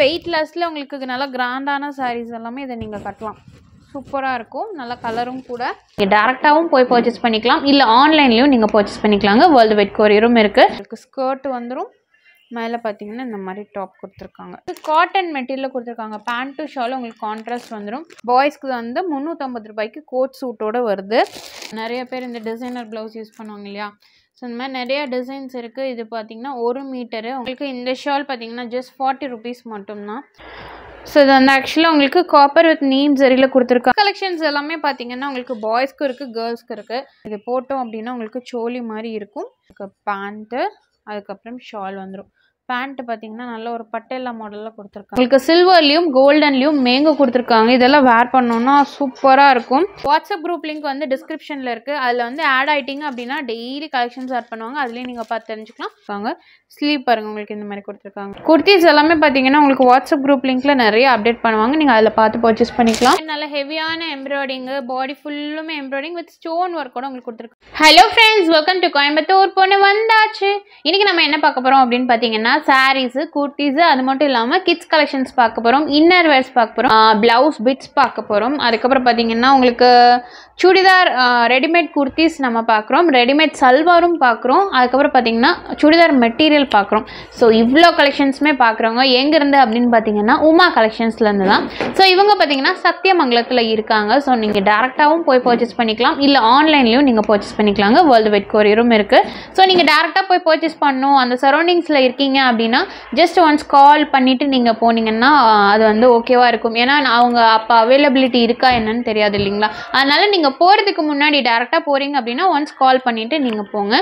Wait வெயிட்லெஸ்ல உங்களுக்கு நல்லா கிராண்டான சாரீஸ் எல்லாமே இதை நீங்கள் கட்டலாம். சூப்பராக இருக்கும். நல்ல கலரும் கூட. நீங்கள் டேரெக்டாகவும் போய் பர்ச்சேஸ் பண்ணிக்கலாம். இல்லை ஆன்லைன்லேயும் நீங்கள் பர்ச்சேஸ் பண்ணிக்கலாங்க. வேர்ல்டு வெட் கொரியரும் இருக்குது உங்களுக்கு ஸ்கர்ட் வந்துடும் மேலே பார்த்தீங்கன்னா இந்த மாதிரி டாப் கொடுத்துருக்காங்க. காட்டன் மெட்டீரியல் கொடுத்துருக்காங்க. பேண்ட்டு ஷாலும் உங்களுக்கு கான்ட்ராஸ்ட் வந்துடும் பாய்ஸ்க்கு வந்து முந்நூற்றம்பது ரூபாய்க்கு கோட் சூட்டோட வருது. நிறைய பேர் இந்த டிசைனர் ப்ளவுஸ் யூஸ் பண்ணுவாங்க இல்லையா? ஸோ இந்த மாதிரி நிறைய டிசைன்ஸ் இருக்குது இது பார்த்திங்கன்னா ஒரு மீட்டரு உங்களுக்கு இந்த ஷால் பார்த்தீங்கன்னா ஜஸ்ட் ஃபார்ட்டி ருபீஸ் மட்டும்தான். ஸோ இது வந்து ஆக்சுவலாக உங்களுக்கு காப்பர் வித் நீம் சரியில் கொடுத்துருக்காங்க. கலெக்ஷன்ஸ் எல்லாமே பார்த்தீங்கன்னா உங்களுக்கு பாய்ஸ்க்கு இருக்குது கேர்ள்ஸ்க்கு இருக்குது இது போட்டோம் அப்படின்னா உங்களுக்கு சோலி மாதிரி இருக்கும். பேண்ட்டு அதுக்கப்புறம் ஷால் வந்துடும் பேண்ட்டு பார்த்தீங்கன்னா நல்ல ஒரு பட்டேலா மாடலில் கொடுத்துருக்காங்க. உங்களுக்கு சில்வர்லேயும் கோல்டன்லேயும் மேங்கோ கொடுத்துருக்காங்க. இதெல்லாம் வேர் பண்ணோன்னா சூப்பராக இருக்கும். வாட்ஸ்அப் குரூப் லிங்க் வந்து டிஸ்கிரிப்ஷனில் இருக்குது அதில் வந்து ஆட் ஆகிட்டிங்க அப்படின்னா டெய்லி கலெக்ஷன்ஸ் ஆட் பண்ணுவாங்க. அதுலேயும் நீங்கள் பார்த்து தெரிஞ்சுக்கலாம். இருக்காங்க ஸ்லீவ் பாருங்க உங்களுக்கு இந்த மாதிரி கொடுத்துருக்காங்க. குர்த்திஸ் எல்லாமே பார்த்தீங்கன்னா உங்களுக்கு வாட்ஸ்அப் குரூப் லிங்க்ல நிறைய அப்டேட் பண்ணுவாங்க. நீங்கள் அதில் பார்த்து பர்ச்சேஸ் பண்ணிக்கலாம். நல்ல ஹெவியான எம்ப்ராய்டிங்கு பாடி ஃபுல்லுமே எம்ப்ராய்டிங் வித் ஸ்டோன் ஒர்க்கோட உங்களுக்கு கொடுத்துருக்கு hello friends welcome to Coimbatore பொண்ணு வந்தாச்சு. இன்னைக்கு நம்ம என்ன பார்க்க போகிறோம் அப்படின்னு பார்த்தீங்கன்னா சாரீஸு குர்த்திஸு அது மட்டும் இல்லாமல் கிட்ஸ் கலெக்ஷன்ஸ் பார்க்க போகிறோம் இன்னர் வேர்ஸ் பார்க்க போகிறோம் ப்ளவுஸ் பிட்ஸ் பார்க்க போகிறோம் அதுக்கப்புறம் பார்த்தீங்கன்னா உங்களுக்கு சுடிதார் ரெடிமேட் குர்த்திஸ் நம்ம பார்க்குறோம். ரெடிமேட் சல்வாரும் பார்க்குறோம். அதுக்கப்புறம் பார்த்தீங்கன்னா சுடிதார் மெட்டீரியல் பார்க்குறோம். ஸோ இவ்வளோ கலெக்ஷன்ஸுமே பார்க்குறவங்க எங்கேருந்து அப்படின்னு பார்த்தீங்கன்னா உமா கலெக்ஷன்ஸ்லேருந்து தான். ஸோ இவங்க பார்த்தீங்கன்னா சத்தியமங்கலத்தில் இருக்காங்க. ஸோ நீங்கள் டேரெக்டாகவும் போய் பர்ச்சேஸ் பண்ணிக்கலாம். இல்லை ஆன்லைன்லேயும் நீங்கள் பர்ச்சேஸ் பண்ணிக்கலாங்க. வேர்ல்டு வெட் கொரியரும் இருக்குது ஸோ நீங்கள் டேரெக்டாக போய் பர்ச்சேஸ் பண்ணணும். அந்த சரௌண்டிங்ஸில் இருக்கீங்க அப்படின்னா ஜஸ்ட் ஒன்ஸ் கால் பண்ணிவிட்டு நீங்கள் போனீங்கன்னா அது வந்து ஓகேவாக இருக்கும். ஏன்னா அவங்க அப்போ அவைலபிலிட்டி இருக்கா என்னன்னு தெரியாது இல்லைங்களா? அதனால நீங்கள் போகிறதுக்கு முன்னாடி டேரெக்டாக போகிறீங்க அப்படின்னா ஒன்ஸ் கால் பண்ணிவிட்டு நீங்கள் போங்க.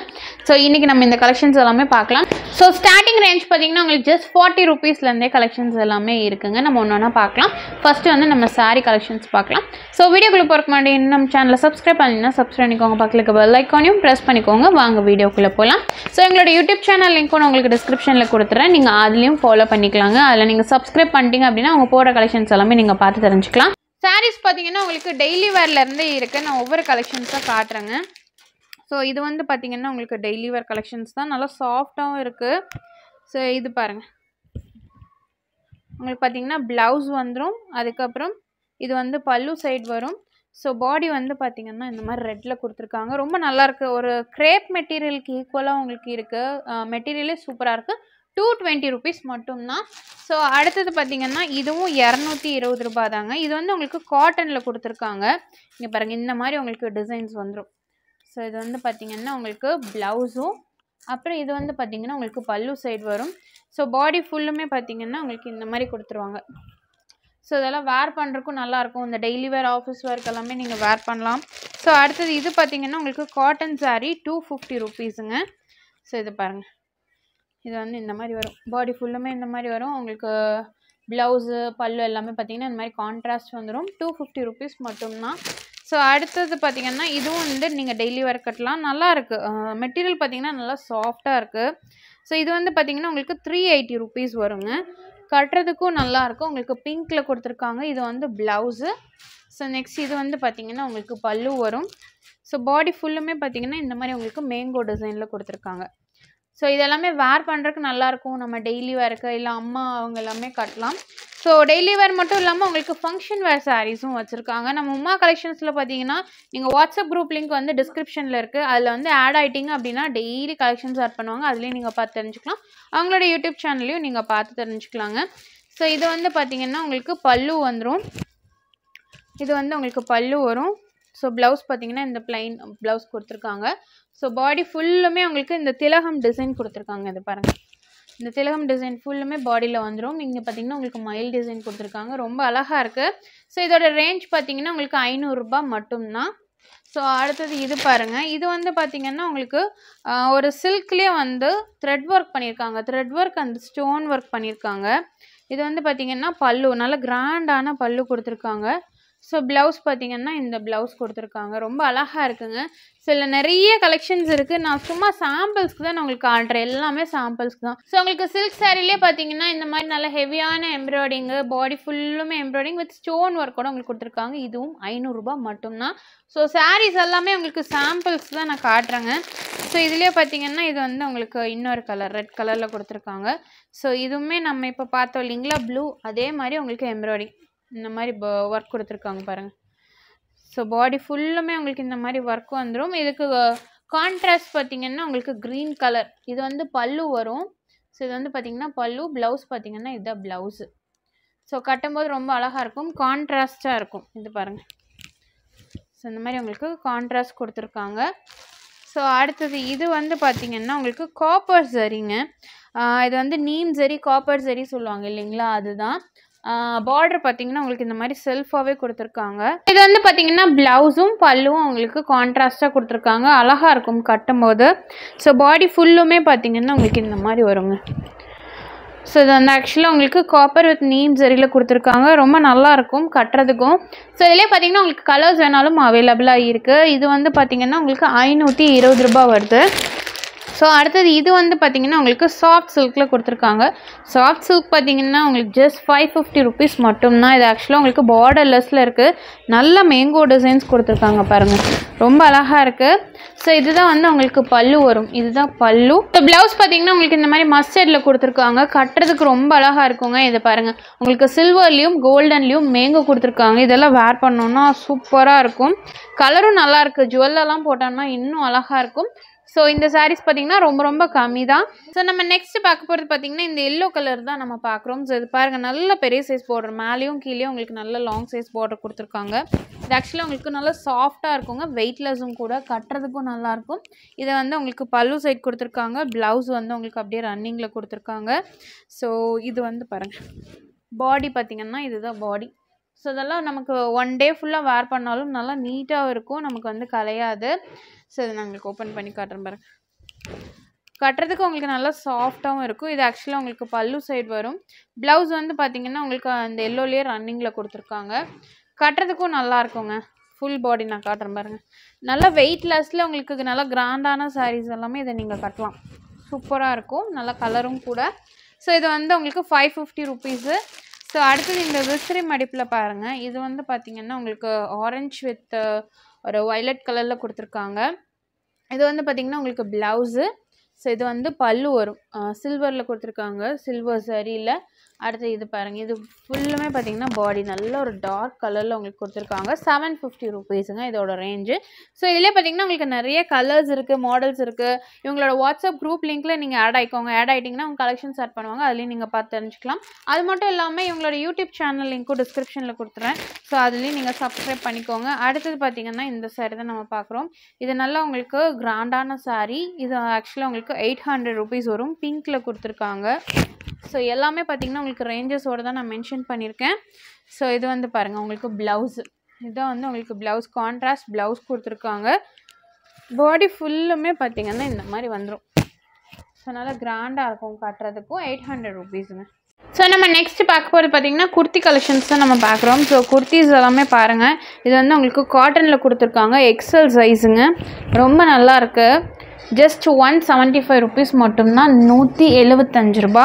ஸோ இன்றைக்கி நம்ம இந்த கலெக்ஷன்ஸ் எல்லாமே பார்க்கலாம். ஸோ ஸ்டார்டிங் ரேஞ்ச் பார்த்தீங்கன்னா உங்களுக்கு ஜஸ்ட் ஃபார்ட்டி ருபீஸ்லேருந்தே கலெக்ஷன்ஸ் எல்லாமே இருக்குங்க. நம்ம ஒன்று ஒன்றா பார்க்கலாம். ஃபஸ்ட்டு வந்து நம்ம saree கலெக்ஷன்ஸ் பார்க்கலாம். ஸோ வீடியோக்குள்ளே போகிறக்கு முன்னாடி நம்ம சேனலை சப்ஸ்கிரைப் பண்ணிங்கன்னா சப்ஸ்கிரைப் பண்ணிக்கோங்க. பக்கத்துக்கு பெல் ஐக்கானையும் ப்ரெஸ் பண்ணிக்கோங்க. வாங்க வீடியோக்குள்ளே போகலாம் ஸோ எங்களோட யூடியூப் சேனல் லிங்க் ஒன்று உங்களுக்கு டிஸ்கிரிப்ஷனில் கொடுத்துறேன். நீங்கள் அதுலேயும் ஃபாலோ பண்ணிக்கலாங்க. அதில் நீங்கள் சப்ஸ்கிரைப் பண்ணிட்டீங்க அப்படின்னா அவங்க போகிற கலெக்ஷன்ஸ் எல்லாமே நீங்கள் பார்த்து தெரிஞ்சுக்கலாம். சாரீஸ் பார்த்தீங்கன்னா உங்களுக்கு டெய்லி வேர்லேருந்தே இருக்குது நான் ஒவ்வொரு கலெக்ஷன்ஸாக காட்டுறேங்க. ஸோ இது வந்து பார்த்தீங்கன்னா உங்களுக்கு டெய்லி வேர் கலெக்ஷன்ஸ் தான். நல்லா சாஃப்டாகவும் இருக்குது ஸோ இது பாருங்கள் உங்களுக்கு பார்த்தீங்கன்னா ப்ளவுஸ் வந்துடும் அதுக்கப்புறம் இது வந்து பல்லு சைடு வரும். ஸோ பாடி வந்து பார்த்தீங்கன்னா இந்த மாதிரி ரெட்டில் கொடுத்துருக்காங்க. ரொம்ப நல்லாயிருக்கு ஒரு க்ரேப் மெட்டீரியலுக்கு ஈக்குவலாக உங்களுக்கு இருக்குது மெட்டீரியலே சூப்பராக இருக்குது டூ டுவெண்ட்டி ருபீஸ் மட்டும்தான். ஸோ அடுத்தது பார்த்தீங்கன்னா இதுவும் இரநூத்தி இருபது ரூபாய் தாங்க இது வந்து உங்களுக்கு காட்டனில் கொடுத்துருக்காங்க. இங்கே பாருங்கள் இந்த மாதிரி உங்களுக்கு டிசைன்ஸ் வந்துடும் ஸோ இது வந்து பார்த்தீங்கன்னா உங்களுக்கு ப்ளவுஸும் அப்புறம் இது வந்து பார்த்தீங்கன்னா உங்களுக்கு பல்லு சைடு வரும். ஸோ பாடி ஃபுல்லுமே பார்த்திங்கன்னா உங்களுக்கு இந்த மாதிரி கொடுத்துருவாங்க. ஸோ இதெல்லாம் வேர் பண்ணுறக்கும் நல்லாயிருக்கும். இந்த டெய்லி வேர் ஆஃபீஸ் ஒர்க் எல்லாமே நீங்கள் வேர் பண்ணலாம். ஸோ அடுத்தது இது பார்த்தீங்கன்னா உங்களுக்கு காட்டன் சாரீ டூ ஃபிஃப்டி ருபீஸுங்க ஸோ இது பாருங்கள் இது வந்து இந்த மாதிரி வரும். பாடி ஃபுல்லுமே இந்த மாதிரி வரும். உங்களுக்கு ப்ளவுஸு பல்லு எல்லாமே பார்த்தீங்கன்னா இந்த மாதிரி கான்ட்ராஸ்ட் வந்துடும் டூ ஃபிஃப்டி ருபீஸ் மட்டும்தான். ஸோ அடுத்தது பார்த்தீங்கன்னா இதுவும் வந்து நீங்கள் டெய்லி வேர் கட்டலாம். நல்லா மெட்டீரியல் பார்த்திங்கன்னா நல்லா சாஃப்டாக இருக்குது ஸோ இது வந்து பார்த்திங்கன்னா உங்களுக்கு த்ரீ எயிட்டி ருபீஸ் வருங்க. கட்டுறதுக்கும் நல்லாயிருக்கும் உங்களுக்கு பிங்க்கில் கொடுத்துருக்காங்க. இது வந்து ப்ளவுஸு ஸோ நெக்ஸ்ட் இது வந்து பார்த்தீங்கன்னா உங்களுக்கு பல்லு வரும். ஸோ பாடி ஃபுல்லுமே பார்த்தீங்கன்னா இந்த மாதிரி உங்களுக்கு மேங்கோ டிசைனில் கொடுத்துருக்காங்க. ஸோ இதெல்லாமே வேர் பண்ணுறதுக்கு நல்லாயிருக்கும். நம்ம டெய்லி வேருக்கு இல்லை அம்மா அவங்க எல்லாமே கட்டலாம். ஸோ டெய்லி வேர் மட்டும் இல்லாமல் உங்களுக்கு ஃபங்க்ஷன் வேர் சாரீஸும் வச்சுருக்காங்க. நம்ம உமா கலெக்ஷன்ஸில் பார்த்தீங்கன்னா நீங்கள் வாட்ஸ்அப் குரூப் லிங்க் வந்து டிஸ்கிரிப்ஷனில் இருக்குது அதில் வந்து ஆட் ஆகிட்டிங்க அப்படின்னா டெய்லி கலெக்ஷன்ஸ் ஆட் பண்ணுவாங்க. அதுலேயும் நீங்கள் பார்த்து தெரிஞ்சுக்கலாம். அவங்களோட யூடியூப் சேனல்லையும் நீங்கள் பார்த்து தெரிஞ்சுக்கலாங்க. ஸோ இது வந்து பார்த்தீங்கன்னா உங்களுக்கு பல்லு வந்துடும் இது வந்து உங்களுக்கு பல்லு வரும். ஸோ ப்ளவுஸ் பார்த்தீங்கன்னா இந்த பிளைன் ப்ளவுஸ் கொடுத்துருக்காங்க. ஸோ பாடி ஃபுல்லுமே உங்களுக்கு இந்த திலகம் டிசைன் கொடுத்துருக்காங்க. இது பாருங்கள் இந்த திலகம் டிசைன் ஃபுல்லுமே பாடியில் வந்துடும் இங்கே பார்த்தீங்கன்னா உங்களுக்கு மயில் டிசைன் கொடுத்துருக்காங்க. ரொம்ப அழகாக இருக்குது ஸோ இதோட ரேஞ்ச் பார்த்தீங்கன்னா உங்களுக்கு ஐநூறுரூபா மட்டும்தான். ஸோ அடுத்தது இது பாருங்கள் இது வந்து பார்த்தீங்கன்னா உங்களுக்கு ஒரு சில்க்லேயே வந்து த்ரெட் ஒர்க் பண்ணியிருக்காங்க த்ரெட் ஒர்க் அந்த ஸ்டோன் ஒர்க் பண்ணியிருக்காங்க இது வந்து பார்த்தீங்கன்னா பல்லு நல்ல கிராண்டான பல்லு கொடுத்துருக்காங்க. ஸோ ப்ளவுஸ் பார்த்தீங்கன்னா இந்த ப்ளவுஸ் கொடுத்துருக்காங்க. ரொம்ப அழகாக இருக்குங்க. சில நிறைய கலெக்ஷன்ஸ் இருக்குது நான் சும்மா சாம்பிள்ஸ்க்கு தான் நான் உங்களுக்கு காட்டுறேன். எல்லாமே சாம்பிள்ஸ்க்கு தான். ஸோ உங்களுக்கு சில்க் சாரிலே பார்த்தீங்கன்னா இந்த மாதிரி நல்ல ஹெவியான எம்ப்ராய்டிங்கு பாடி ஃபுல்லுமே எம்ப்ராய்டிங் வித் ஸ்டோன் ஒர்க்கோட உங்களுக்கு கொடுத்துருக்காங்க. இதுவும் ஐநூறுரூபா மட்டும்தான். ஸோ சாரீஸ் எல்லாமே உங்களுக்கு சாம்பிள்ஸ் தான் நான் காட்டுறேங்க. ஸோ இதுலேயே பார்த்தீங்கன்னா இது வந்து உங்களுக்கு இன்னொரு கலர் ரெட் கலரில் கொடுத்துருக்காங்க. ஸோ இதுவுமே நம்ம இப்போ பார்த்தோம் இல்லைங்களா? ப்ளூ அதே மாதிரி உங்களுக்கு எம்ப்ராய்டிங் இந்த மாதிரி ஒர்க் கொடுத்துருக்காங்க பாருங்கள் ஸோ பாடி ஃபுல்லுமே உங்களுக்கு இந்த மாதிரி ஒர்க் வந்துடும் இதுக்கு கான்ட்ராஸ்ட் பார்த்திங்கன்னா உங்களுக்கு க்ரீன் கலர் இது வந்து பல்லு வரும். ஸோ இது வந்து பார்த்திங்கன்னா பல்லு ப்ளவுஸ் பார்த்தீங்கன்னா இதுதான் ப்ளவுஸு ஸோ கட்டும்போது ரொம்ப அழகாக இருக்கும். கான்ட்ராஸ்ட்டாக இருக்கும். இது பாருங்கள் ஸோ இந்த மாதிரி உங்களுக்கு கான்ட்ராஸ்ட் கொடுத்துருக்காங்க. ஸோ அடுத்தது இது வந்து பார்த்திங்கன்னா உங்களுக்கு காப்பர் சரிங்க. இது வந்து நீம் சரி காப்பர் சரி சொல்லுவாங்க இல்லைங்களா? அதுதான். பார்டர் பார்த்தீங்கன்னா உங்களுக்கு இந்த மாதிரி செல்ஃபாகவே கொடுத்துருக்காங்க. இது வந்து பார்த்தீங்கன்னா ப்ளவுஸும் பல்லுவும் உங்களுக்கு கான்ட்ராஸ்ட்டாக கொடுத்துருக்காங்க. அழகாக இருக்கும் கட்டும்போது. ஸோ பாடி ஃபுல்லுமே பார்த்தீங்கன்னா உங்களுக்கு இந்த மாதிரி வருங்க. ஸோ இது வந்து ஆக்சுவலாக உங்களுக்கு காப்பர் வித் நீம் சரியில் கொடுத்துருக்காங்க. ரொம்ப நல்லாயிருக்கும் கட்டுறதுக்கும். ஸோ இதிலே பார்த்தீங்கன்னா உங்களுக்கு கலர்ஸ் வேணாலும் அவைலபிளாக இருக்குது இது வந்து பார்த்தீங்கன்னா உங்களுக்கு ஐநூற்றி இருபது ரூபாய் வருது. ஸோ அடுத்தது இது வந்து பார்த்திங்கன்னா உங்களுக்கு சாஃப்ட் சில்கில் கொடுத்துருக்காங்க. சாஃப்ட் சில்க் பார்த்தீங்கன்னா உங்களுக்கு ஜஸ்ட் ஃபைவ் ஃபிஃப்டி ருபீஸ் மட்டும்தான். இது ஆக்சுவலாக உங்களுக்கு பார்டர்லெஸ்ஸில் இருக்குது நல்ல மேங்கோ டிசைன்ஸ் கொடுத்துருக்காங்க பாருங்கள் ரொம்ப அழகாக இருக்குது ஸோ இதுதான் வந்து உங்களுக்கு பல்லு வரும். இதுதான் பல்லு. இப்போ ப்ளவுஸ் பார்த்தீங்கன்னா உங்களுக்கு இந்த மாதிரி மஸ்டர்டில் கொடுத்துருக்காங்க. கட்டுறதுக்கு ரொம்ப அழகாக இருக்குங்க. இதை பாருங்கள் உங்களுக்கு சில்வர்லேயும் கோல்டன்லேயும் மேங்கோ கொடுத்துருக்காங்க. இதெல்லாம் வேர் பண்ணோன்னா சூப்பராக இருக்கும். கலரும் நல்லாயிருக்கு ஜுவல்லெல்லாம் போட்டோம்னா இன்னும் அழகாக இருக்கும். ஸோ இந்த சாரீஸ் பார்த்தீங்கன்னா ரொம்ப ரொம்ப கம்மி தான் ஸோ நம்ம நெக்ஸ்ட் பார்க்க போகிறது பார்த்தீங்கன்னா இந்த எல்லோ கலர் தான் நம்ம பார்க்குறோம். ஸோ இது பாருங்கள் நல்ல பெரிய சைஸ் பார்டர் மேலேயும் கீழேயும் உங்களுக்கு நல்ல லாங் சைஸ் பார்டர் கொடுத்துருக்காங்க. இது ஆக்சுவலாக உங்களுக்கு நல்லா சாஃப்டாக இருக்குங்க. வெயிட்லெஸ்ஸும் கூட கட்டுறதுக்கும் நல்லாயிருக்கும் இதை வந்து உங்களுக்கு பல்லு சைட் கொடுத்துருக்காங்க. ப்ளவுஸ் வந்து உங்களுக்கு அப்படியே ரன்னிங்கில் கொடுத்துருக்காங்க. ஸோ இது வந்து பாருங்கள் பாடி பார்த்திங்கன்னா இதுதான் பாடி ஸோ இதெல்லாம் நமக்கு ஒன் டே ஃபுல்லாக வேர் பண்ணாலும் நல்லா நீட்டாக இருக்கும். நமக்கு வந்து கலையாது. ஸோ இதை நான் உங்களுக்கு ஓப்பன் பண்ணி காட்டுறேன் பாருங்க. கட்டுறதுக்கு உங்களுக்கு நல்லா சாஃப்டாகவும் இருக்கும். இது ஆக்சுவலாக உங்களுக்கு பல்லு சைடு வரும். ப்ளவுஸ் வந்து பார்த்திங்கன்னா உங்களுக்கு அந்த எல்லோலேயே ரன்னிங்கில் கொடுத்துருக்காங்க. கட்டுறதுக்கும் நல்லா இருக்குங்க. ஃபுல் பாடி நான் காட்டுறேன் பாருங்கள் நல்லா வெயிட்லெஸ்ஸில் உங்களுக்கு நல்லா கிராண்டான சாரீஸ் எல்லாமே இதை நீங்கள் கட்டலாம். சூப்பராக இருக்கும். நல்லா கலரும் கூட. ஸோ இது வந்து உங்களுக்கு ஃபைவ் ஃபிஃப்டி ருபீஸு ஸோ அடுத்தது இந்த விசிறி மடிப்பில் பாருங்கள் இது வந்து பார்த்திங்கன்னா உங்களுக்கு ஆரஞ்சு வித் ஒரு ஒய்லட் கலரில் கொடுத்துருக்காங்க. இது வந்து பார்த்திங்கன்னா உங்களுக்கு ப்ளவுஸு ஸோ இது வந்து பல்லு வரும். சில்வரில் கொடுத்துருக்காங்க. சில்வர் சரியில் அடுத்து இது பாருங்கள் இது ஃபுல்லுமே பார்த்தீங்கன்னா பாடி நல்ல ஒரு டார்க் கலரில் உங்களுக்கு கொடுத்துருக்காங்க. செவன் ஃபிஃப்டி ருபீஸுங்க இதோட ரேஞ்சு ஸோ இதிலே பார்த்தீங்கன்னா உங்களுக்கு நிறைய கலர்ஸ் இருக்குது மாடல்ஸ் இருக்குது இவங்களோட வாட்ஸ்அப் குரூப் லிங்க்கில் நீங்கள் ஆட் ஆகிக்கோங்க ஆட் ஆகிட்டிங்கன்னா உங்கள் கலெக்ஷன் ஸ்டார்ட் பண்ணுவாங்க. அதுலேயும் நீங்கள் பார்த்து தெரிஞ்சுக்கலாம். அது மட்டும் இல்லாமல் இவங்களோட யூடியூப் சேனல் லிங்க்கும் டிஸ்கிரிப்ஷனில் கொடுத்துறேன். ஸோ அதுலேயும் நீங்கள் சப்ஸ்கிரைப் பண்ணிக்கோங்க. அடுத்தது பார்த்தீங்கன்னா இந்த சாரி தான் நம்ம பார்க்குறோம் இது நல்லா உங்களுக்கு கிராண்டான சாரீ இது ஆக்சுவலாக உங்களுக்கு எயிட் ஹண்ட்ரட் ருபீஸ் வரும். பிங்க்கில் கொடுத்துருக்காங்க. ஸோ எல்லாமே பார்த்தீங்கன்னா உங்களுக்கு ரேஞ்சஸோடு தான் நான் மென்ஷன் பண்ணியிருக்கேன் ஸோ இது வந்து பாருங்கள் உங்களுக்கு ப்ளவுஸு இதுதான் வந்து உங்களுக்கு ப்ளவுஸ் கான்ட்ராஸ்ட் ப்ளவுஸ் கொடுத்துருக்காங்க. பாடி ஃபுல்லுமே பார்த்தீங்கன்னா இந்த மாதிரி வந்துடும் ஸோ நல்லா கிராண்டாக இருக்கும் கட்டுறதுக்கும். எயிட் ஹண்ட்ரட் ருபீஸுங்க ஸோ நம்ம நெக்ஸ்ட் பார்க்க போகிறது பார்த்தீங்கன்னா குர்த்தி கலெக்ஷன்ஸ் தான் நம்ம பார்க்குறோம். ஸோ குர்த்திஸ் எல்லாமே பாருங்கள் இது வந்து உங்களுக்கு காட்டனில் கொடுத்துருக்காங்க. எக்ஸல் சைஸுங்க ரொம்ப நல்லா இருக்குது just one seventy five rupees மட்டும்தான் நூற்றி எழுபத்தஞ்சு ரூபா.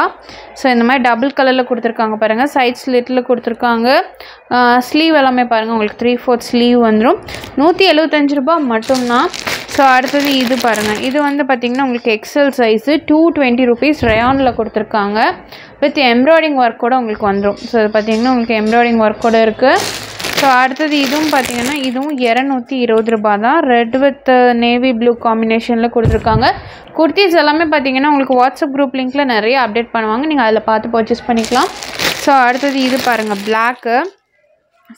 ஸோ இந்த மாதிரி டபுள் கலரில் கொடுத்துருக்காங்க பாருங்கள் சைட் ஸ்லிட்டில் கொடுத்துருக்காங்க. ஸ்லீவ் எல்லாமே பாருங்கள் உங்களுக்கு த்ரீ ஃபோர்த் ஸ்லீவ் வந்துடும் நூற்றி எழுபத்தஞ்சு ரூபா மட்டும்தான். ஸோ அடுத்தது இது பாருங்கள் இது வந்து பார்த்திங்கன்னா உங்களுக்கு XL size two twenty rupees ரயானில் கொடுத்துருக்காங்க. வித் எம்ப்ராய்டிங் ஒர்க்கோடு உங்களுக்கு வந்துடும் ஸோ இது பார்த்திங்கன்னா உங்களுக்கு எம்ப்ராய்டிங் ஒர்க்கோடு இருக்குது ஸோ அடுத்தது இதுவும் பார்த்தீங்கன்னா இதுவும் இரநூத்தி இருபது ரூபா தான். ரெட் வித் நேவி ப்ளூ காம்பினேஷனில் கொடுத்துருக்காங்க. குர்த்திஸ் எல்லாமே பார்த்தீங்கன்னா உங்களுக்கு வாட்ஸ்அப் குரூப் லிங்க்கில் நிறைய அப்டேட் பண்ணுவாங்க. நீங்கள் அதில் பார்த்து பர்ச்சேஸ் பண்ணிக்கலாம். ஸோ அடுத்தது இது பாருங்கள் பிளாக்கு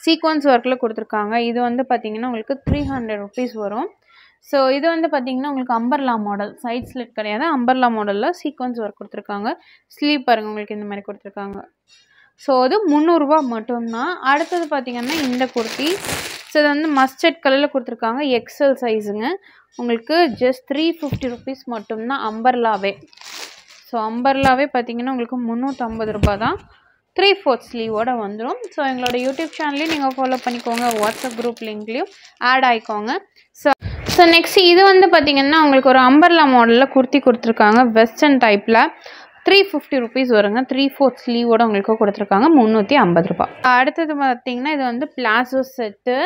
சீக்வன்ஸ் ஒர்க்கில் கொடுத்துருக்காங்க. இது வந்து பார்த்தீங்கன்னா உங்களுக்கு த்ரீ ஹண்ட்ரட் ருபீஸ் வரும். ஸோ இது வந்து பார்த்தீங்கன்னா உங்களுக்கு அம்பர்லா மாடல் சைட் ஸ்லிட் கிடையாது. அம்பர்லா மாடலில் சீக்வன்ஸ் ஒர்க் கொடுத்துருக்காங்க. ஸ்லீவ் பாருங்கள் உங்களுக்கு இந்த மாதிரி கொடுத்துருக்காங்க. ஸோ அது முந்நூறுரூவா மட்டும்தான். அடுத்தது பார்த்திங்கன்னா இந்த குர்த்தி. ஸோ இது வந்து மஸ்டர்ட் கலரில் கொடுத்துருக்காங்க. எக்ஸல் சைஸுங்க உங்களுக்கு ஜஸ்ட் த்ரீ ஃபிஃப்டி ருபீஸ் மட்டும்தான். அம்பர்லாவே ஸோ அம்பர்லாவே பார்த்தீங்கன்னா உங்களுக்கு முந்நூற்றம்பது ரூபா தான் த்ரீ ஃபோர்த் ஸ்லீவோட வந்துடும் ஸோ எங்களோட யூடியூப் சேனல்லையும் நீங்கள் ஃபாலோ பண்ணிக்கோங்க. வாட்ஸ்அப் குரூப் லிங்க்லேயும் ஆட் ஆகிக்கோங்க ஸோ ஸோ நெக்ஸ்ட் இது வந்து பார்த்திங்கன்னா உங்களுக்கு ஒரு அம்பர்லா மாடலில் குர்த்தி கொடுத்துருக்காங்க. வெஸ்டர்ன் டைப்பில் த்ரீ ஃபிஃப்டி ருபீஸ் வருங்க. த்ரீ ஃபோர்த் ஸ்லீவோட உங்களுக்கு கொடுத்துருக்காங்க. முந்நூற்றி ஐம்பது ரூபாய் அடுத்தது பார்த்தீங்கன்னா இது வந்து பிளாசோ செட்டு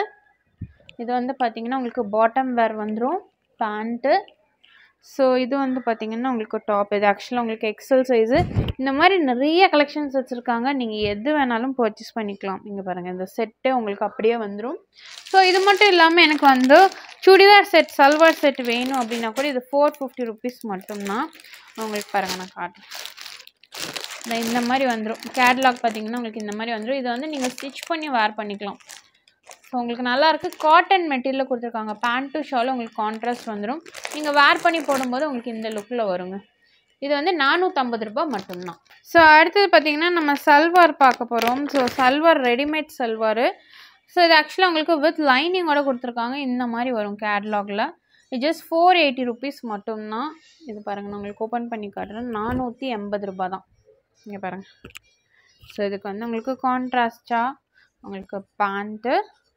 இது வந்து பார்த்திங்கன்னா உங்களுக்கு பாட்டம் வேர் வந்துடும் பேண்ட்டு ஸோ இது வந்து பார்த்தீங்கன்னா உங்களுக்கு டாப் இது ஆக்சுவலாக உங்களுக்கு எக்ஸல் சைஸு இந்த மாதிரி நிறைய கலெக்ஷன்ஸ் வச்சுருக்காங்க. நீங்கள் எது வேணாலும் பர்ச்சேஸ் பண்ணிக்கலாம். இங்கே பாருங்கள் இந்த செட்டு உங்களுக்கு அப்படியே வந்துடும் ஸோ இது மட்டும் இல்லாமல் எனக்கு வந்து சுடிதார் செட் சல்வார் செட் வேணும் அப்படின்னா கூட இது ஃபோர் ஃபிஃப்டி ருபீஸ் மட்டும்தான். உங்களுக்கு பாருங்கள் நான் காட்டுறேன். இந்த இந்த மாதிரி வந்துடும் கேட்லாக் பார்த்தீங்கன்னா உங்களுக்கு இந்த மாதிரி வந்துடும் இதை வந்து நீங்கள் ஸ்டிச் பண்ணி வேர் பண்ணிக்கலாம். ஸோ உங்களுக்கு நல்லாயிருக்கு காட்டன் மெட்டீரியல் கொடுத்துருக்காங்க. பேண்ட் டு உங்களுக்கு கான்ட்ராஸ்ட் வந்துடும் நீங்கள் வேர் பண்ணி போடும்போது உங்களுக்கு இந்த லுக்கில் வருங்க. இது வந்து நானூற்றம்பது ரூபாய் மட்டும்தான். ஸோ அடுத்தது பார்த்தீங்கன்னா நம்ம சல்வார் பார்க்க போகிறோம் so salwar readymade salwar. So இது ஆக்சுவலாக உங்களுக்கு வித் லைனிங்கோட கொடுத்துருக்காங்க. இந்த மாதிரி வரும் கேட்லாகில் இது ஜஸ்ட் ஃபோர் எயிட்டி ருபீஸ் மட்டும்தான். இது பாருங்கள் நான் உங்களுக்கு ஓப்பன் பண்ணி காட்டுறேன். நானூற்றி எண்பது ரூபா தான். இங்கே பாருங்கள் ஸோ இதுக்கு வந்து உங்களுக்கு கான்ட்ராஸ்டாக உங்களுக்கு பேண்ட்டு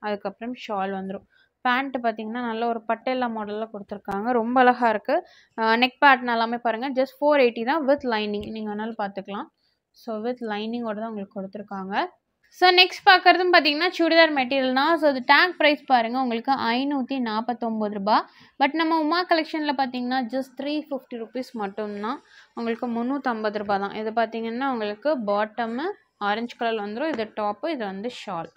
அதுக்கப்புறம் ஷால் வந்துடும் பேண்ட்டு பார்த்தீங்கன்னா நல்ல ஒரு பட்டேலா மாடலில் கொடுத்துருக்காங்க. ரொம்ப அழகாக இருக்குது நெக் பேட்டன் எல்லாமே பாருங்கள் ஜஸ்ட் ஃபோர் எயிட்டி தான் வித் லைனிங் நீங்கள் வேணாலும் பார்த்துக்கலாம் ஸோ வித் லைனிங்கோட தான் உங்களுக்கு கொடுத்துருக்காங்க. ஸோ நெக்ஸ்ட் பார்க்குறதும் பார்த்தீங்கன்னா சுடிதார் மெட்டீரியல்னா ஸோ அது டேக் ப்ரைஸ் பாருங்கள் உங்களுக்கு ஐநூற்றி நாற்பத்தொம்பது ரூபா பட் நம்ம உமா கலெக்ஷனில் பார்த்தீங்கன்னா ஜஸ்ட் த்ரீ ஃபிஃப்டி ருபீஸ் மட்டும்தான். உங்களுக்கு முந்நூற்றம்பது ரூபா தான். இது பார்த்தீங்கன்னா உங்களுக்கு பாட்டமு ஆரஞ்சு கலர் வந்துடும் இது டாப்பு இது வந்து ஷால்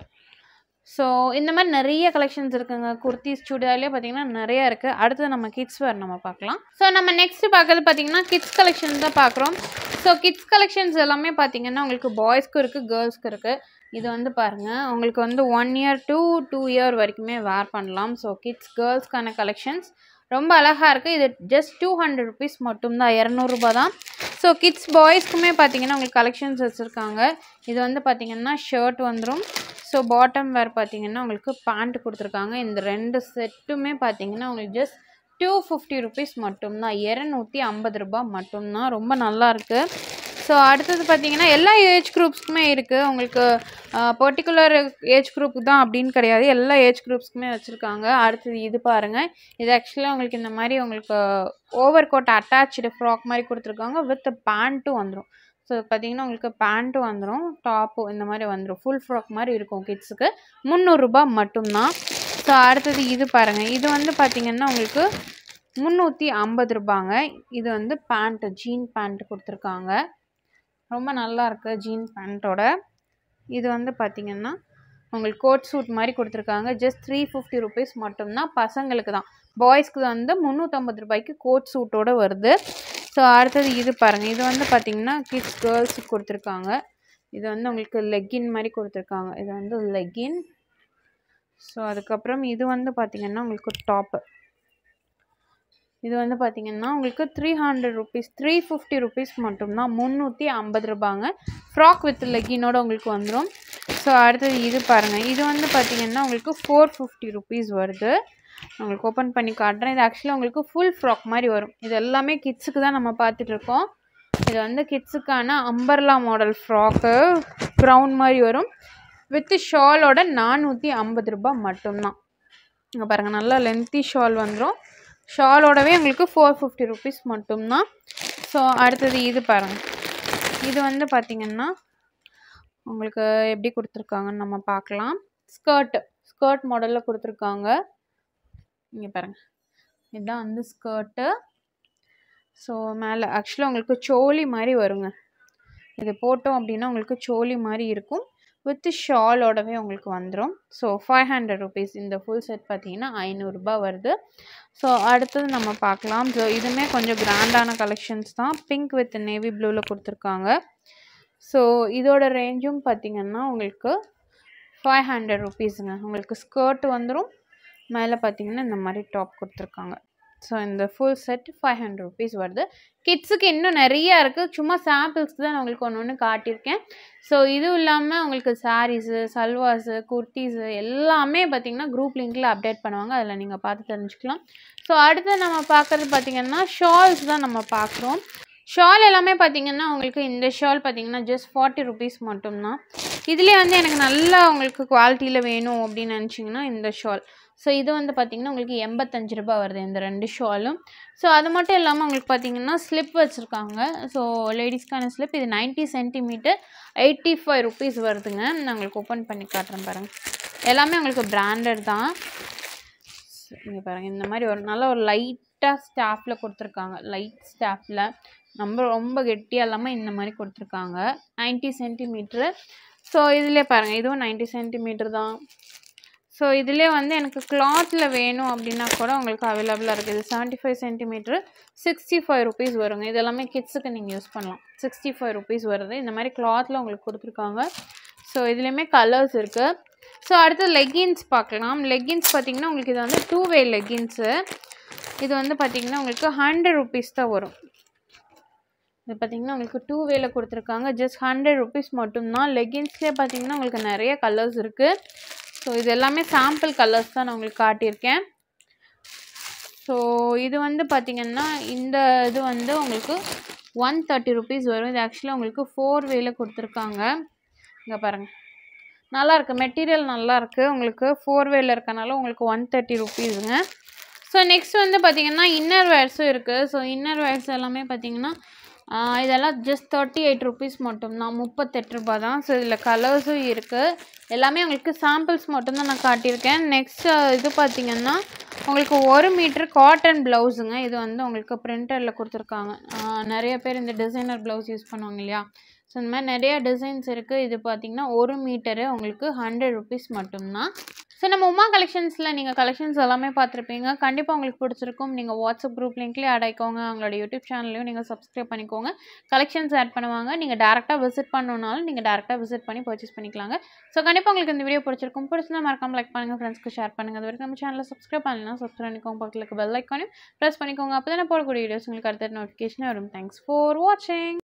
ஸோ இந்த மாதிரி நிறைய கலெக்ஷன்ஸ் இருக்குங்க. குர்த்திஸ் சுடிதார்லேயே பார்த்தீங்கன்னா நிறைய இருக்குது அடுத்தது நம்ம கிட்ஸ் வேர் நம்ம பார்க்கலாம் ஸோ நம்ம நெக்ஸ்ட் பார்க்குறது பார்த்தீங்கன்னா கிட்ஸ் கலெக்ஷன் தான் பார்க்குறோம் ஸோ கிட்ஸ் கலெக்ஷன்ஸ் எல்லாமே பார்த்தீங்கன்னா உங்களுக்கு பாய்ஸ்க்கு இருக்குது கேர்ள்ஸ்க்கு இருக்குது இது வந்து பாருங்கள் உங்களுக்கு வந்து one year two two year வரைக்குமே வேர் பண்ணலாம். ஸோ கிட்ஸ் கேர்ள்ஸ்க்கான கலெக்ஷன்ஸ் ரொம்ப அழகாக இருக்குது இது ஜஸ்ட் டூ ஹண்ட்ரட் ருபீஸ் மட்டும்தான் இரநூறுபா தான். ஸோ கிட்ஸ் பாய்ஸ்க்குமே பார்த்தீங்கன்னா உங்களுக்கு கலெக்ஷன்ஸ் வச்சுருக்காங்க. இது வந்து பார்த்தீங்கன்னா ஷர்ட் வந்துடும் ஸோ பாட்டம் வேர் பார்த்தீங்கன்னா உங்களுக்கு பேண்ட் கொடுத்துருக்காங்க. இந்த ரெண்டு செட்டுமே பார்த்தீங்கன்னா உங்களுக்கு ஜஸ்ட் டூ ஃபிஃப்டி ருபீஸ் மட்டும்தான். இரநூத்தி ஐம்பது ரூபாய் மட்டும்தான். ரொம்ப நல்லா இருக்குது ஸோ அடுத்தது பார்த்தீங்கன்னா எல்லா ஏஜ் குரூப்ஸ்க்குமே இருக்குது உங்களுக்கு பர்டிகுலர் ஏஜ் குரூப் தான் அப்படின்னு கிடையாது. எல்லா ஏஜ் குரூப்ஸ்க்குமே வச்சுருக்காங்க. அடுத்தது இது பாருங்கள் இது ஆக்சுவலாக உங்களுக்கு இந்த மாதிரி உங்களுக்கு ஓவர் கோட் அட்டாச்சு ஃப்ராக் மாதிரி கொடுத்துருக்காங்க. வித் பேண்ட்டும் வந்துடும் ஸோ பார்த்தீங்கன்னா உங்களுக்கு பேண்ட்டும் வந்துடும் டாப்பு இந்த மாதிரி வந்துடும் ஃபுல் ஃப்ராக் மாதிரி இருக்கும் கிட்ஸுக்கு முந்நூறுரூபா மட்டும்தான். ஸோ அடுத்தது இது பாருங்கள் இது வந்து பார்த்திங்கன்னா உங்களுக்கு முந்நூற்றி ஐம்பது ரூபாங்க. இது வந்து பேண்ட்டு ஜீன் பேண்ட் கொடுத்துருக்காங்க. ரொம்ப நல்லாயிருக்கு ஜீன் பேண்ட்டோட இது வந்து பார்த்திங்கன்னா உங்களுக்கு கோட் சூட் மாதிரி கொடுத்துருக்காங்க. ஜஸ்ட் த்ரீ ஃபிஃப்டி ருபீஸ் மட்டும்தான் பசங்களுக்கு தான். பாய்ஸ்க்கு வந்து முந்நூற்றம்பது ரூபாய்க்கு கோட் சூட்டோட வருது. ஸோ அடுத்தது இது பாருங்கள் இது வந்து பார்த்திங்கன்னா கிட்ஸ் கேர்ள்ஸுக்கு கொடுத்துருக்காங்க. இது வந்து உங்களுக்கு லெக்கின் மாதிரி கொடுத்துருக்காங்க. இது வந்து லெக்கின் ஸோ அதுக்கப்புறம் இது வந்து பார்த்திங்கன்னா உங்களுக்கு டாப்பு இது வந்து பார்த்திங்கன்னா உங்களுக்கு three hundred rupees three fifty rupees மட்டும்தான் முந்நூற்றி ஐம்பது ரூபாங்க. ஃப்ராக் வித் லெக்கினோட உங்களுக்கு வந்துடும் ஸோ அடுத்தது இது பாருங்கள் இது வந்து பார்த்திங்கன்னா உங்களுக்கு ஃபோர் ஃபிஃப்டி ருபீஸ் வருது. உங்களுக்கு ஓப்பன் பண்ணி காட்டுறேன். இது ஆக்சுவலாக உங்களுக்கு ஃபுல் ஃப்ராக் மாதிரி வரும். இது எல்லாமே கிட்ஸுக்கு தான் நம்ம பார்த்துட்ருக்கோம் இது வந்து கிட்ஸுக்கான அம்பர்லா மாடல் ஃப்ராக்கு ப்ரௌன் மாதிரி வரும். வித்து ஷாலோட நானூற்றி ஐம்பது ரூபாய் மட்டும்தான். இங்கே பாருங்கள் நல்லா லென்த்தி ஷால் வந்துடும் ஷாலோடவே உங்களுக்கு ஃபோர் ஃபிஃப்டி ருபீஸ் மட்டும்தான். ஸோ அடுத்தது இது பாருங்கள் இது வந்து பார்த்திங்கன்னா உங்களுக்கு எப்படி கொடுத்துருக்காங்கன்னு நம்ம பார்க்கலாம். ஸ்கர்ட்டு ஸ்கர்ட் மாடலில் கொடுத்துருக்காங்க. இங்கே பாருங்கள் இதுதான் வந்து ஸ்கர்ட்டு ஸோ மேலே ஆக்சுவலாக உங்களுக்கு சோழி மாதிரி வருங்க. இது போட்டோம் அப்படின்னா உங்களுக்கு சோழி மாதிரி இருக்கும். வித்து ஷாலோடவே உங்களுக்கு வந்துடும் ஸோ ஃபைவ் ஹண்ட்ரட் ருபீஸ் இந்த ஃபுல் செட் பார்த்தீங்கன்னா ஐநூறுரூபா வருது. ஸோ அடுத்தது நம்ம பார்க்கலாம். ஸோ இதுவுமே கொஞ்சம் கிராண்டான கலெக்ஷன்ஸ் தான். பிங்க் வித் நேவி ப்ளூவில் கொடுத்துருக்காங்க. ஸோ இதோட ரேஞ்சும் பார்த்தீங்கன்னா உங்களுக்கு ஃபைவ் ஹண்ட்ரட் ருபீஸுங்க உங்களுக்கு ஸ்கர்ட் வந்துடும் மேலே பார்த்தீங்கன்னா இந்த மாதிரி டாப் கொடுத்துருக்காங்க. ஸோ இந்த full set five hundred rupees வருது. கிட்ஸுக்கு இன்னும் நிறையா இருக்குது சும்மா சாம்பிள்ஸ்க்கு தான் நான் உங்களுக்கு ஒன்று ஒன்று காட்டியிருக்கேன். ஸோ இதுவும் இல்லாமல் உங்களுக்கு சாரீஸு சல்வாஸு குர்த்திஸு எல்லாமே பார்த்தீங்கன்னா குரூப் லிங்கில் அப்டேட் பண்ணுவாங்க. அதில் நீங்கள் பார்த்து தெரிஞ்சுக்கலாம். ஸோ அடுத்து நம்ம பார்க்குறது பார்த்திங்கன்னா ஷால்ஸ் தான் நம்ம பார்க்குறோம். ஷால் எல்லாமே பார்த்தீங்கன்னா உங்களுக்கு இந்த ஷால் பார்த்தீங்கன்னா ஜஸ்ட் ஃபார்ட்டி ருபீஸ் மட்டும்தான். இதுலேயே வந்து எனக்கு நல்லா உங்களுக்கு குவாலிட்டியில் வேணும் அப்படின்னு நினச்சிங்கன்னா இந்த ஷால் ஸோ இது வந்து பார்த்திங்கன்னா உங்களுக்கு எண்பத்தஞ்சு ரூபாய் வருது இந்த ரெண்டு ஷாலும் ஸோ அது மட்டும் இல்லாமல் உங்களுக்கு பார்த்தீங்கன்னா ஸ்லிப் வச்சுருக்காங்க. ஸோ லேடிஸ்க்கான ஸ்லிப் இது 90 சென்டிமீட்டர் எயிட்டி ஃபைவ் ருபீஸ் வருதுங்க. நான் உங்களுக்கு ஓப்பன் பண்ணி காட்டுறேன் பாருங்கள் எல்லாமே உங்களுக்கு பிராண்டட் தான். இங்கே பாருங்கள் இந்த மாதிரி ஒரு நல்ல ஒரு லைட்டாக ஸ்டாஃபில் கொடுத்துருக்காங்க. லைட் ஸ்டாஃபில் நம்ம ரொம்ப கெட்டியாக இல்லாமல் இந்த மாதிரி கொடுத்துருக்காங்க. 90 சென்டிமீட்ரு ஸோ இதிலே பாருங்கள் இதுவும் 90 சென்டிமீட்டர் தான். ஸோ இதிலே வந்து எனக்கு கிளாத்தில் வேணும் அப்படின்னா கூட உங்களுக்கு அவைலபிளாக இருக்குது seventy five centimetre sixty five rupees வருங்க. இது எல்லாமே கிட்ஸுக்கு நீங்கள் யூஸ் பண்ணலாம். சிக்ஸ்டி ஃபைவ் ருபீஸ் வருது. இந்த மாதிரி கிளாத்தில் உங்களுக்கு கொடுத்துருக்காங்க. ஸோ இதுலேயுமே கலர்ஸ் இருக்குது ஸோ அடுத்து லெகின்ஸ் பார்க்கலாம். லெகின்ஸ் பார்த்திங்கன்னா உங்களுக்கு இது வந்து டூ வே லெகின்ஸு இது வந்து பார்த்தீங்கன்னா உங்களுக்கு ஹண்ட்ரட் ருபீஸ் தான் வரும். இது பார்த்தீங்கன்னா உங்களுக்கு டூ வேல கொடுத்துருக்காங்க. ஜஸ்ட் ஹண்ட்ரட் ருபீஸ் மட்டும்தான். லெகின்ஸ்லேயே பார்த்தீங்கன்னா உங்களுக்கு நிறைய கலர்ஸ் இருக்குது ஸோ இது எல்லாமே சாம்பிள் கலர்ஸ் தான் நான் உங்களுக்கு காட்டியிருக்கேன். ஸோ இது வந்து பார்த்திங்கன்னா இந்த இது வந்து உங்களுக்கு ஒன் தேர்ட்டி ருபீஸ் வரும். இது ஆக்சுவலாக உங்களுக்கு ஃபோர் வேல கொடுத்துருக்காங்க. இங்கே பாருங்கள் நல்லாயிருக்கு மெட்டீரியல் நல்லாயிருக்கு உங்களுக்கு ஃபோர் வேல இருக்கனால உங்களுக்கு ஒன் தேர்ட்டி ருபீஸுங்க ஸோ நெக்ஸ்ட் வந்து பார்த்திங்கன்னா இன்னர் வேர்ஸும் இருக்குது ஸோ இன்னர் வேர்ஸ் எல்லாமே பார்த்தீங்கன்னா இதெல்லாம் ஜஸ்ட் தேர்ட்டி எயிட் ருபீஸ் மட்டும்தான். முப்பத்தெட்டு ரூபா தான் ஸோ இதில் கலர்ஸும் இருக்குது எல்லாமே உங்களுக்கு சாம்பிள்ஸ் மட்டும்தான் நான் காட்டியிருக்கேன். நெக்ஸ்ட் இது பார்த்தீங்கன்னா உங்களுக்கு ஒரு மீட்ரு காட்டன் ப்ளவுஸுங்க இது வந்து உங்களுக்கு பிரிண்டரில் கொடுத்துருக்காங்க. நிறைய பேர் இந்த டிசைனர் ப்ளவுஸ் யூஸ் பண்ணுவாங்க இல்லையா? ஸோ இந்த மாதிரி நிறைய டிசைன்ஸ் இருக்குது இது பார்த்தீங்கன்னா ஒரு மீட்டரு உங்களுக்கு ஹண்ட்ரட் ருபீஸ் மட்டும்தான். ஸோ நம்ம உமா கலெக்ஷன்ஸில் நீங்கள் கலெக்ஷன்ஸ் எல்லாமே பார்த்துருப்பீங்க. கண்டிப்பாக உங்களுக்கு பிடிச்சிருக்கும். நீங்கள் வாட்ஸ்அப் குரூப் லிங்க்லேயே ஆட் ஆகிக்கோங்க அவங்களோட யூடியூப் சேனல்லையும் நீங்கள் சப்ஸ்கிரைப் பண்ணிக்கோங்க. கலெக்ஷன்ஸ் ஆட் பண்ணுவாங்க. நீங்கள் டேரெக்டாக விசிட் பண்ணணுன்னாலும் நீங்கள் டேரெக்டாக விசிட் பண்ணி பர்ச்சேஸ் பண்ணிக்கலாங்க. ஸோ கண்டிப்பாக உங்களுக்கு இந்த வீடியோ பிடிச்சிருக்கும். பிடிச்சிருந்தா மறக்காம லைக் பண்ணுங்கள் ஃப்ரெண்ட்ஸ்க்கு ஷேர் பண்ணுங்கள் அது வரைக்கும் நம்ம சேனலில் சப்ஸ்கிரைப் பண்ணலாம் சப்ஸ்கிரைப் பண்ணிக்கோங்க. பக்கத்தில் பெல் ஐக்கானையும் ப்ரெஸ் பண்ணிக்கோங்க. அப்போ தான் போடக்கூடிய வீடியோஸ் உங்களுக்கு அடுத்த நோட்டிஃபிகேஷன் வரும். தேங்க்ஸ் ஃபார் வாட்சிங்